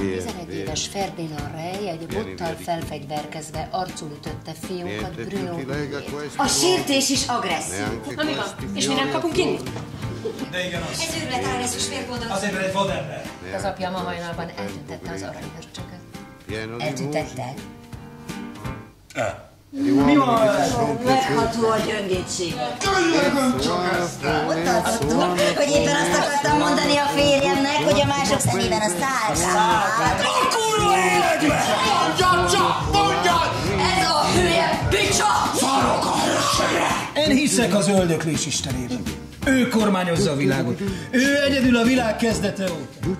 11 éves Ferdinand Rey egy bottal felfegyverkezve arcul ütötte fiókat Bruno A sértés is agresszió. Na mi van? És mi nem kapunk inni? De igen, az. Ez őrület agresszus vérgondol. Azért, mert egy vadember. Az apja ma hajnalban eltüntette az aranyhörcsöket. Eltüntette. Mi van? Megható a gyöngétség. Mutattuk, férjemnek, hogy a mások szemében a. Kurva életbe! Mondjad csak! Mondjad! Ez a hülye picsa! Szarok a hősségre! Én hiszek az öldöklés istenében. Ő kormányozza a világot. Ő egyedül a világ kezdete óta.